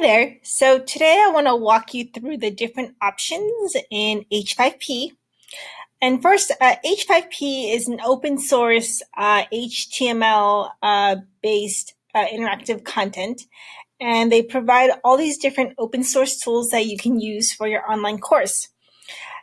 there. So today I want to walk you through the different options in H5P. And first, uh, H5P is an open source uh, HTML uh, based uh, interactive content. And they provide all these different open source tools that you can use for your online course.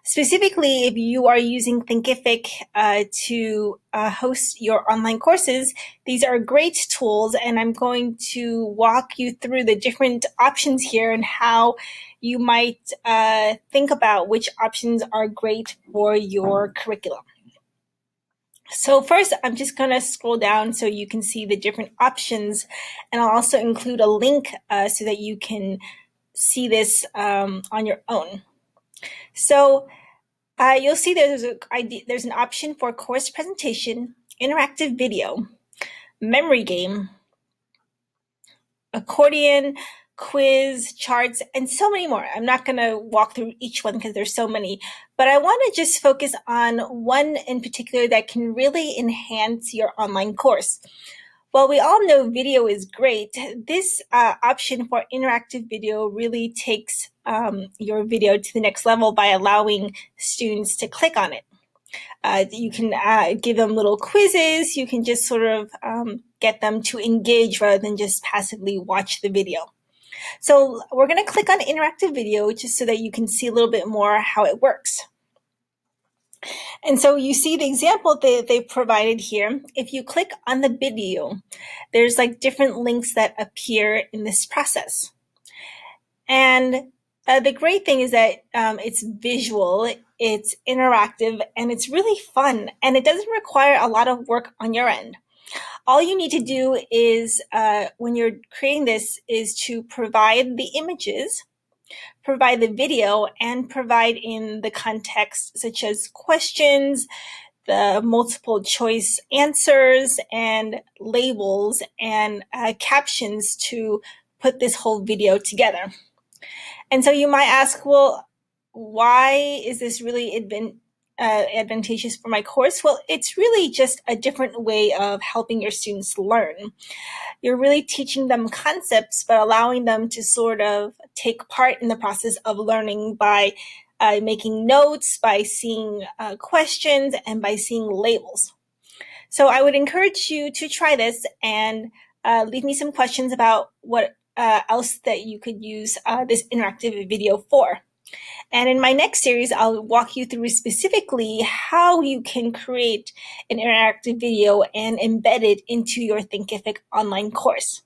Specifically, if you are using Thinkific uh, to uh, host your online courses, these are great tools, and I'm going to walk you through the different options here and how you might uh, think about which options are great for your curriculum. So first, I'm just going to scroll down so you can see the different options, and I'll also include a link uh, so that you can see this um, on your own. So uh, you'll see there's a there's an option for course presentation, interactive video, memory game, accordion, quiz, charts, and so many more. I'm not going to walk through each one because there's so many, but I want to just focus on one in particular that can really enhance your online course. While we all know video is great, this uh, option for interactive video really takes um, your video to the next level by allowing students to click on it. Uh, you can uh, give them little quizzes. You can just sort of um, get them to engage rather than just passively watch the video. So we're going to click on interactive video just so that you can see a little bit more how it works. And so you see the example that they provided here. If you click on the video, there's like different links that appear in this process. And uh, the great thing is that um, it's visual, it's interactive, and it's really fun. And it doesn't require a lot of work on your end. All you need to do is, uh, when you're creating this, is to provide the images provide the video and provide in the context such as questions, the multiple choice answers and labels and uh, captions to put this whole video together. And so you might ask, well, why is this really uh, advantageous for my course? Well, it's really just a different way of helping your students learn. You're really teaching them concepts, but allowing them to sort of take part in the process of learning by uh, making notes, by seeing uh, questions, and by seeing labels. So I would encourage you to try this and uh, leave me some questions about what uh, else that you could use uh, this interactive video for. And in my next series, I'll walk you through specifically how you can create an interactive video and embed it into your Thinkific online course.